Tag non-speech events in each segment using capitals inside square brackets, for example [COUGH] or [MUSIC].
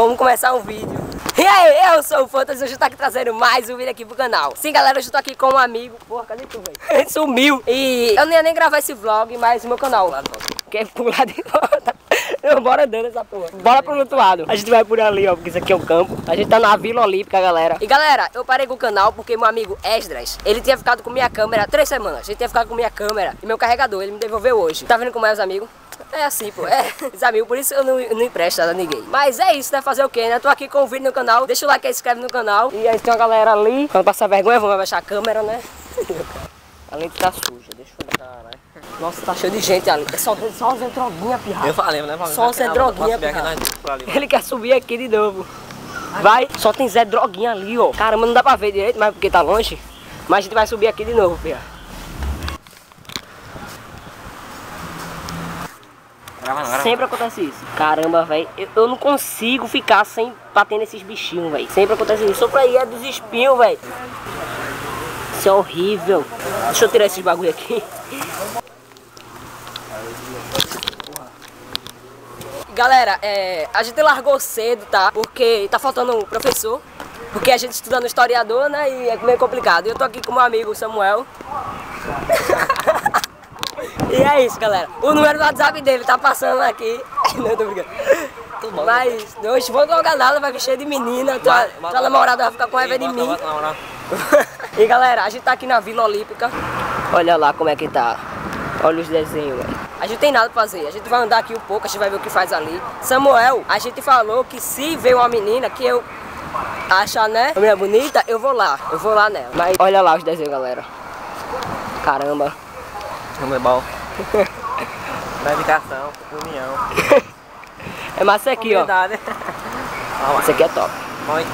como começar um vídeo. E aí, eu sou o Fantasy, hoje eu tô aqui trazendo mais um vídeo aqui pro canal. Sim, galera, hoje eu tô aqui com um amigo. Porra, cadê tu, velho? [LAUGHS] Sumiu. E eu nem ia nem gravar esse vlog, mas o meu canal. Quer pular de volta? [LAUGHS] Eu, bora dando essa porra. Bora pro outro lado. A gente vai por ali, ó, porque isso aqui é um campo. A gente tá na Vila Olímpica, galera. E galera, eu parei com o canal porque meu amigo Esdras, ele tinha ficado com minha câmera três semanas. Ele tinha ficado com minha câmera e meu carregador, ele me devolveu hoje. Tá vendo como é os amigos? É assim, pô. É, [LAUGHS] os amigos, por isso eu não, não empresto a ninguém. Mas é isso, né? Fazer o quê, né? Tô aqui com o vídeo no canal. Deixa o like e se inscreve no canal. E aí tem uma galera ali. Quando passar vergonha, vamos abaixar a câmera, né? [LAUGHS] Além de tá suja. Deixa eu ver. Caralho. Nossa, tá cheio de gente ali. É só, só Zé Droguinha, pirra. Eu falei, né? Só Zé Droguinha, pirra. Ele quer subir aqui de novo. Vai, só tem Zé Droguinha ali, ó. Caramba, não dá pra ver direito, mas porque tá longe. Mas a gente vai subir aqui de novo, pirra. Sempre acontece isso. Caramba, velho. Eu, eu, não consigo ficar sem bater nesses bichinhos, velho. Sempre acontece isso. Só pra ir é dos espinhos, velho. Isso é horrível. Deixa eu tirar esses bagulho aqui. Galera, é, a gente largou cedo, tá? Porque tá faltando um professor. Porque a gente estuda no historiador, né? E é meio complicado. Eu tô aqui com meu amigo Samuel. [LAUGHS] E é isso, galera. O número do WhatsApp dele tá passando aqui. [LAUGHS] Não, tô brincando. Mas hoje vou colocar nada, vai vir cheio de menina. Tua, tua namorada vai ficar com raiva de mim. [LAUGHS] e galera, a gente tá aqui na Vila Olímpica. Olha lá como é que tá. Olha os desenhos, velho. A gente tem nada pra fazer. A gente vai andar aqui um pouco, a gente vai ver o que faz ali. Samuel, a gente falou que se ver uma menina que eu achar, né, a menina bonita, eu vou lá. Eu vou lá nela. Mas olha lá os desenhos, galera. Caramba. É bom. [LAUGHS] Dedicação, união. É massa aqui, ó. [LAUGHS] Esse aqui é top. Muay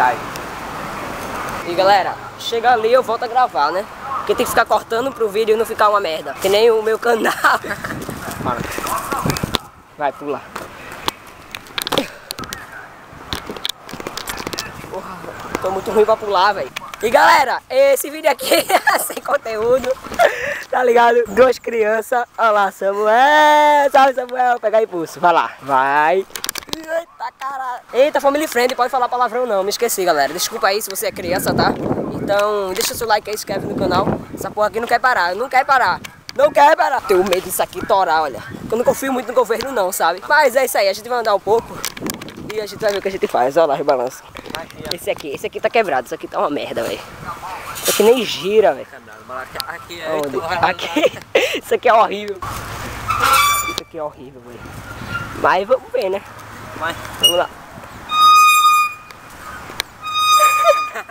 E galera, chega ali eu volto a gravar, né? Porque tem que ficar cortando pro vídeo e não ficar uma merda. Que nem o meu canal. [LAUGHS] Vai, pula. Porra, tô muito ruim pra pular, velho. E galera, esse vídeo aqui é sem conteúdo, tá ligado? Duas crianças, olha lá, Samuel, salve Samuel, pegar impulso, vai lá, vai. Eita caralho. Eita, family friend, pode falar palavrão não, me esqueci galera, desculpa aí se você é criança, tá? Então, deixa seu like aí, inscreve no canal, essa porra aqui não quer parar, não quer parar. Não quer parar. Tenho medo disso aqui torar, olha. Eu não confio muito no governo não, sabe? Mas é isso aí, a gente vai andar um pouco e a gente vai ver o que a gente faz. Olha lá, rebalança. Esse aqui, esse aqui tá quebrado, isso aqui tá uma merda, velho. Isso aqui nem gira, velho. Aqui, aqui, [LAUGHS] isso aqui é horrível. Isso aqui é horrível, velho. Mas vamos ver, né? Vai. Vamos lá.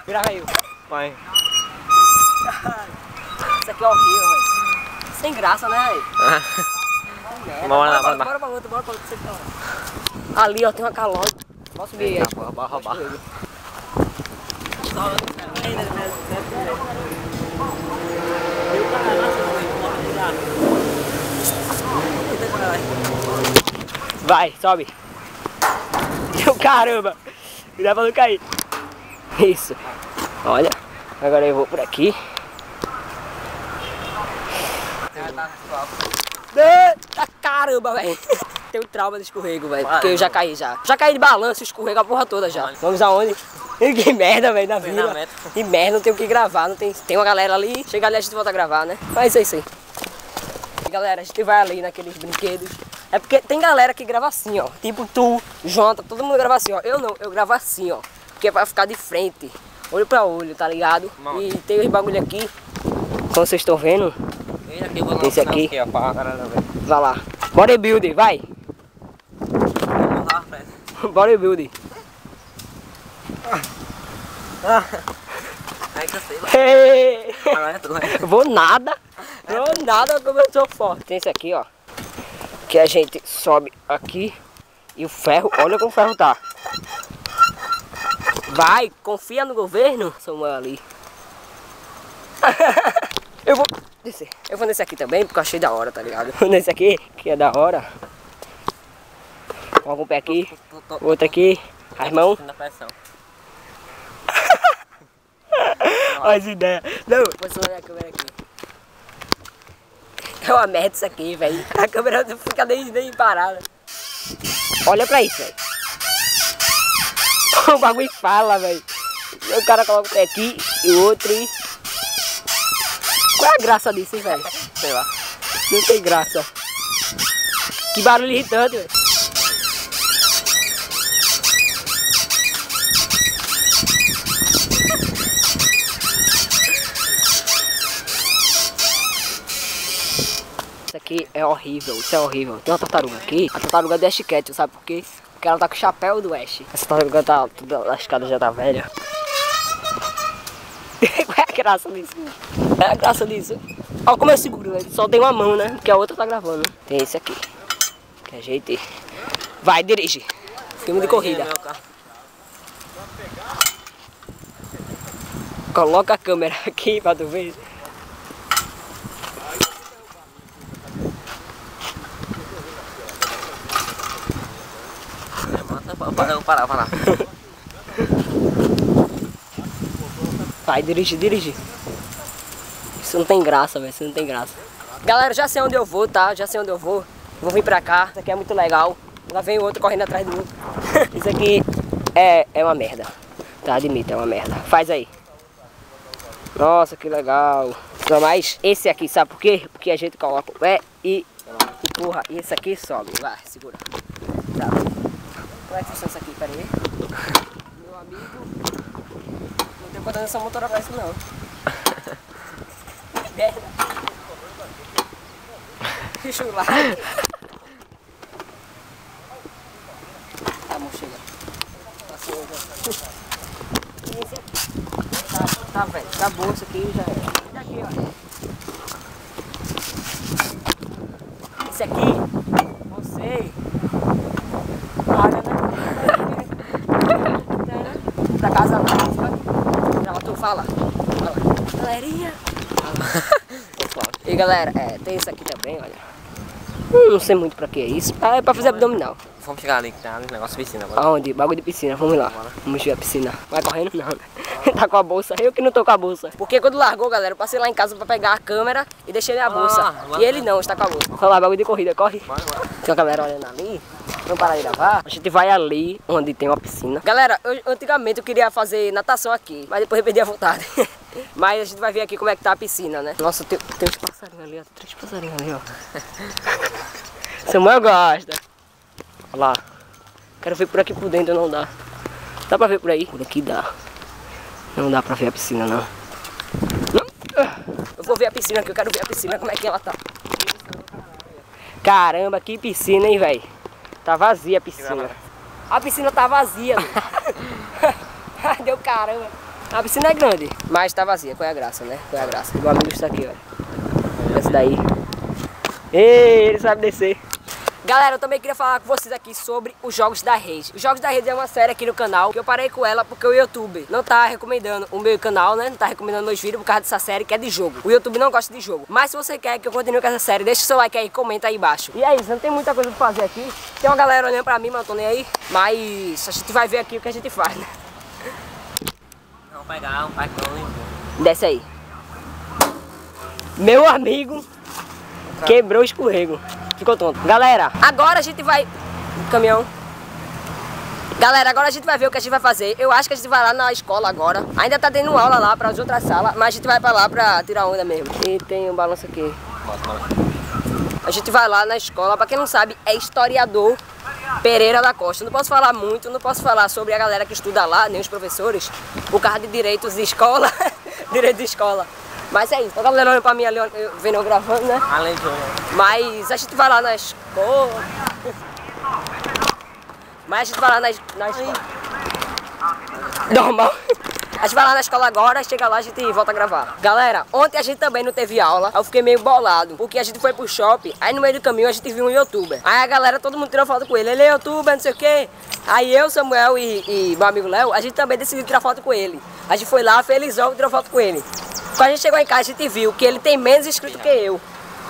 Grava aí. Vai. Isso aqui é horrível, velho. Sem graça, né, velho? Bora lá, bora lá. Bora pra outra, bora pra outra. Ali, ó, tem uma calota. Posso subir aí? Bora roubar. Vai, sobe. Caramba! Cuidado pra não cair. Isso. Olha. Agora eu vou por aqui. Eita caramba, velho. Tenho trauma de escorrego, velho. Porque eu já caí já. Já caí de balanço, escorrego a porra toda já. Vamos aonde? [LAUGHS] Que merda, velho, na vida. Que merda, não tenho o que gravar. Não tem, tem uma galera ali. Chega ali a gente volta a gravar, né? Mas é isso aí. Galera, a gente vai ali naqueles brinquedos. É porque tem galera que grava assim, ó. Tipo tu, Jonta, todo mundo grava assim, ó. Eu não, eu gravo assim, ó. Porque é pra ficar de frente. Olho pra olho, tá ligado? E tem os bagulho aqui. Como vocês estão vendo. Esse aqui. Vai lá. Bodybuilder, vai. Bodybuilder. Ai, cansei. Hey. Agora tu vai. Vou nada. Vou nada como eu sou forte. Tem esse aqui, ó. Que a gente sobe aqui. E o ferro, olha como o ferro tá. Vai, confia no governo, Samuel ali. [LAUGHS] eu vou descer. Eu vou nesse aqui também, porque eu achei da hora, tá ligado? Vou [LAUGHS] nesse aqui, que é da hora. Coloca um pé aqui, outro aqui. As mãos. Olha [LAUGHS] as ideias. Não, posicionar a câmera aqui. É uma merda isso aqui, velho. A câmera não fica nem, nem parada. Olha pra isso, velho. [LAUGHS] o bagulho fala, velho. O cara coloca o pé aqui e o outro e... Qual é a graça disso, velho? Sei lá. Não tem graça. Que barulho irritante, velho. Isso aqui é horrível, isso é horrível. Tem uma tartaruga aqui, a tartaruga do Ash Cat, sabe por quê? Porque ela tá com o chapéu do Ash. Essa tartaruga tá, toda lascada, já tá velha. [LAUGHS] Qual é a graça disso? Qual é a graça disso? Olha como eu seguro, velho. Só tem uma mão, né? Porque a outra tá gravando. Tem esse aqui. Que ajeite. Vai, dirige. Filme de corrida. Coloca a câmera [LAUGHS] aqui pra tu ver. Para, para, para. Vai, dirige, dirige. Isso não tem graça, velho. Isso não tem graça. Galera, já sei onde eu vou, tá? Já sei onde eu vou. Vou vir pra cá. Isso aqui é muito legal. Lá vem o outro correndo atrás de mim. [LAUGHS] Isso aqui é, é uma merda. Tá, admito, é uma merda. Faz aí. Nossa, que legal. Não, mas esse aqui, sabe por quê? Porque a gente coloca o pé e empurra. E esse aqui sobe. Vai, segura. Tá. Como é isso aqui? Pera aí. Meu amigo. Não tenho coordenação motora pra isso não. [LAUGHS] Merda. Chulado. Tá, amor, chega. Passou já. Tá, tá velho. Acabou isso aqui já é. E aqui, olha. Esse aqui, você. Olha, né? Da casa lá. Não, tu fala. Fala. Galerinha. [LAUGHS] E galera, é, tem isso aqui também, olha. Hum, Não sei muito pra que é isso. Ah, é pra fazer abdominal. Vamos chegar ali que tem um negócio de piscina agora. Aonde? Bagulho de piscina, vamos lá. Vamos ver a piscina. Vai correndo não, né? [LAUGHS] Tá com a bolsa. Eu que não tô com a bolsa. Porque quando largou, galera, eu passei lá em casa pra pegar a câmera e deixei minha bolsa. vai, E ele não, está com a bolsa. Olha lá, bagulho de corrida, corre. Tem uma galera olhando ali. Vamos parar de gravar. A gente vai ali onde tem uma piscina. Galera, eu, antigamente eu queria fazer natação aqui, mas depois eu perdi a vontade. [LAUGHS] mas a gente vai ver aqui como é que tá a piscina, né? Nossa, tem, tem uns passarinhos ali, ó. Três passarinhos ali, ó. [LAUGHS] Samuel gosta. Olha lá. Quero ver por aqui por dentro, não dá. Dá pra ver por aí? Por aqui dá. Não dá pra ver a piscina, não. Eu vou ver a piscina, que eu quero ver a piscina, como é que ela tá. Caramba, que piscina, hein, velho? Tá vazia a piscina. A piscina tá vazia, [LAUGHS] [LAUGHS] Deu caramba. A piscina é grande, mas tá vazia. Qual é a graça, né? Qual é a graça? Meu amigo está aqui, olha. Esse daí. Ei, ele sabe descer. Galera, eu também queria falar com vocês aqui sobre os Jogos da Rede. Os Jogos da Rede é uma série aqui no canal que eu parei com ela porque o YouTube não tá recomendando o meu canal, né? Não tá recomendando meus vídeos por causa dessa série que é de jogo. O YouTube não gosta de jogo. Mas se você quer que eu continue com essa série, deixa o seu like aí, comenta aí embaixo. E é isso, não tem muita coisa pra fazer aqui. Tem uma galera olhando pra mim, mas eu tô nem aí. Mas a gente vai ver aqui o que a gente faz, né? Pegar um. Desce aí. Meu amigo quebrou o escorrego. Ficou tonto. Galera, agora a gente vai... Caminhão. Galera, agora a gente vai ver o que a gente vai fazer. Eu acho que a gente vai lá na escola agora. Ainda tá tendo aula lá para as outras salas, mas a gente vai pra lá pra tirar onda mesmo. E tem um balanço aqui. A gente vai lá na escola, pra quem não sabe, é historiador Pereira da Costa. Não posso falar muito, não posso falar sobre a galera que estuda lá, nem os professores, por causa de direitos de escola, [LAUGHS] direito de escola. Mas é isso, a galera olhando pra mim ali, vendo eu gravando, né? Além de. Mas a gente vai lá na escola. Mas a gente vai lá na, na escola. Normal. A gente vai lá na escola agora, chega lá, a gente volta a gravar. Galera, ontem a gente também não teve aula, eu fiquei meio bolado, porque a gente foi pro shopping, aí no meio do caminho a gente viu um youtuber. Aí a galera, todo mundo tirou foto com ele, ele é youtuber, não sei o quê. Aí eu, Samuel e, e meu amigo Léo, a gente também decidiu tirar foto com ele. A gente foi lá, felizão, tirou foto com ele. Quando a gente chegou em casa, a gente viu que ele tem menos inscritos que eu.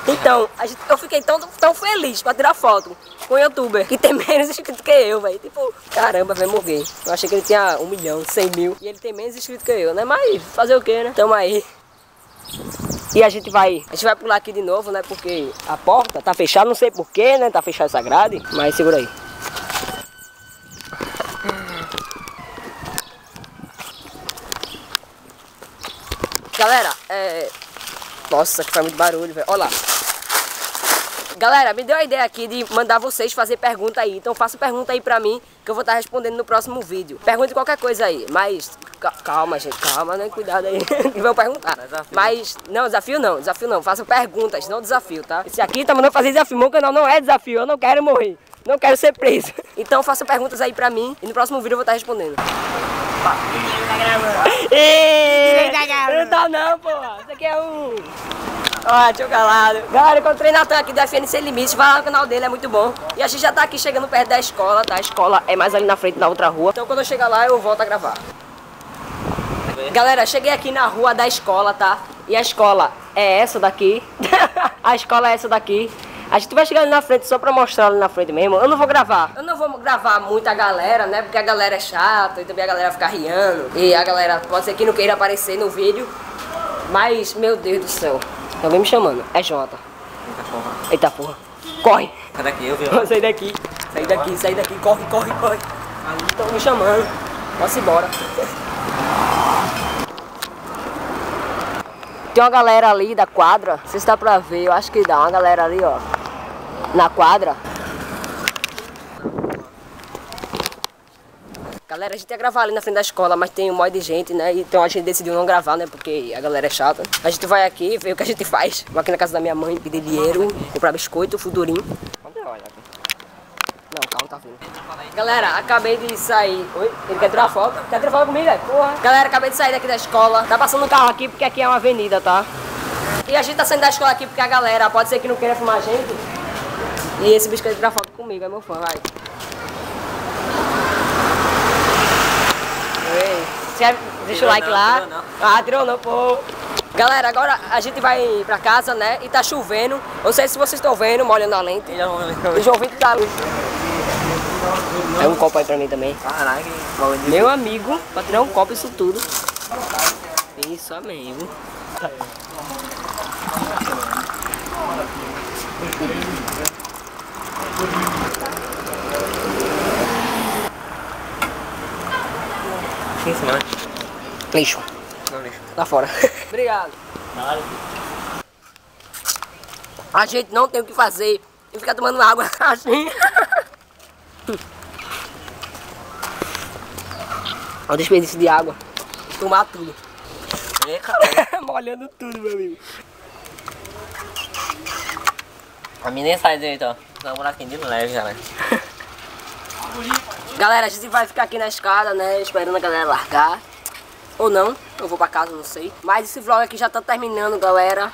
Então, gente, eu fiquei tão, tão feliz pra tirar foto com um youtuber que tem menos inscritos que eu, velho. Tipo, caramba, vai morrer. Eu achei que ele tinha um milhão, cem mil. E ele tem menos inscritos que eu, né? Mas fazer o quê, né? Tamo aí. E a gente vai, a gente vai pular aqui de novo, né? Porque a porta tá fechada, não sei porquê, né? Tá fechada essa grade, mas segura aí. Galera, é... Nossa, que faz muito barulho, velho. Olha lá. Galera, me deu a ideia aqui de mandar vocês fazer pergunta aí. Então faça pergunta aí pra mim, que eu vou estar respondendo no próximo vídeo. Pergunte qualquer coisa aí, mas... Calma, gente, calma, né? Cuidado aí. [LAUGHS] que vão perguntar. Desafio. Mas, não, desafio não, desafio não. Faça perguntas, não desafio, tá? Esse aqui tá mandando fazer desafio. Meu canal não é desafio, eu não quero morrer. Não quero ser preso. [LAUGHS] Então faça perguntas aí pra mim e no próximo vídeo eu vou estar respondendo. Ih, [LAUGHS] Não tá não, porra. Isso aqui é um... Ó, tio calado. Galera, encontrei Natan aqui do FN Sem Limites. Vai lá no canal dele, é muito bom. E a gente já tá aqui chegando perto da escola, tá? A escola é mais ali na frente, na outra rua. Então quando eu chegar lá, eu volto a gravar. Galera, cheguei aqui na rua da escola, tá? E a escola é essa daqui. [LAUGHS] a escola é essa daqui. A gente vai chegar ali na frente só pra mostrar ali na frente mesmo. Eu não vou gravar. Eu não vou gravar muita galera, né? Porque a galera é chata e também a galera fica riando. E a galera pode ser que não queira aparecer no vídeo. Mas, meu Deus do céu. Alguém me chamando. É Jota. Eita porra. Eita porra. Corre. Sai daqui, eu vi. Sair daqui. Sair daqui, sair daqui. Corre, corre, corre. Estão me chamando. Posso ir embora. Tem uma galera ali da quadra. Não sei se dá pra ver. Eu acho que dá. Uma galera ali, ó. Na quadra. Galera, a gente ia gravar ali na frente da escola, mas tem um monte de gente, né? Então a gente decidiu não gravar, né? Porque a galera é chata. A gente vai aqui, ver o que a gente faz. Vou aqui na casa da minha mãe, pedir dinheiro, comprar biscoito, fudurinho. Não, o carro tá vindo. Galera, acabei de sair. Oi? Ele quer tirar foto? Quer tirar foto comigo? Porra. Galera, acabei de sair daqui da escola. Tá passando um carro aqui porque aqui é uma avenida, tá? E a gente tá saindo da escola aqui porque a galera pode ser que não queira filmar a gente. E esse quer tirar foto comigo, é meu fã, vai. Se- Deixa Tirou o like não, lá. tirou não. Ah, tirou não, pô. Galera, agora a gente vai pra casa, né? E tá chovendo. Não sei se vocês estão vendo, molhando a lente. O João Vitor tá ali. É um copo aí pra mim também. De- Meu amigo, pra tirar um copo isso tudo. Isso mesmo. [LAUGHS] Né? Lixo. Não, lixo. Lá fora. [LAUGHS] Obrigado. A gente não tem o que fazer e ficar tomando água assim. [LAUGHS] Olha o desperdício de água. Tomar tudo. Caralho. [LAUGHS] Molhando tudo, meu amigo. A minha nem sai direito, ó. Dá um buraquinho de leve né? Galera, a gente vai ficar aqui na escada, né? Esperando a galera largar. Ou não, eu vou pra casa, não sei. Mas esse vlog aqui já tá terminando, galera.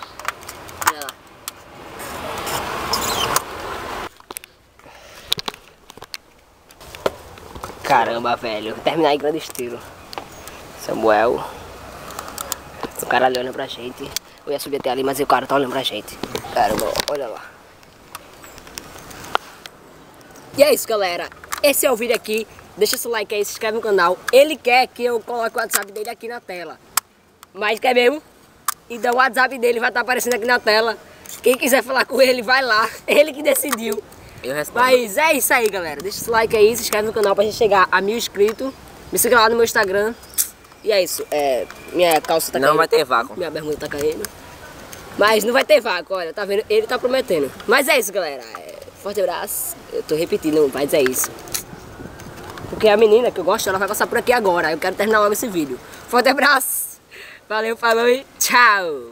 Caramba, velho. Vou terminar em grande estilo. Samuel. O cara ali olhando pra gente. Eu ia subir até ali, mas o cara tá olhando pra gente. Caramba, olha lá. E é isso, galera. Esse é o vídeo aqui. Deixa seu like aí, se inscreve no canal. Ele quer que eu coloque o WhatsApp dele aqui na tela. Mas quer mesmo? Então o WhatsApp dele vai estar aparecendo aqui na tela. Quem quiser falar com ele, vai lá. [LAUGHS] Ele que decidiu. Eu respondo. Mas é isso aí, galera. Deixa seu like aí, se inscreve no canal pra gente chegar a mil inscritos. Me siga lá no meu Instagram. E é isso. É, minha calça tá Não caindo. vai ter vácuo. Minha bermuda tá caindo. Mas não vai ter vácuo, olha, tá vendo? Ele tá prometendo. Mas é isso, galera. Forte abraço. Eu tô repetindo, mas é isso. Porque a menina que eu gosto, ela vai passar por aqui agora. Eu quero terminar logo esse vídeo. Forte abraço. Valeu, falou e tchau.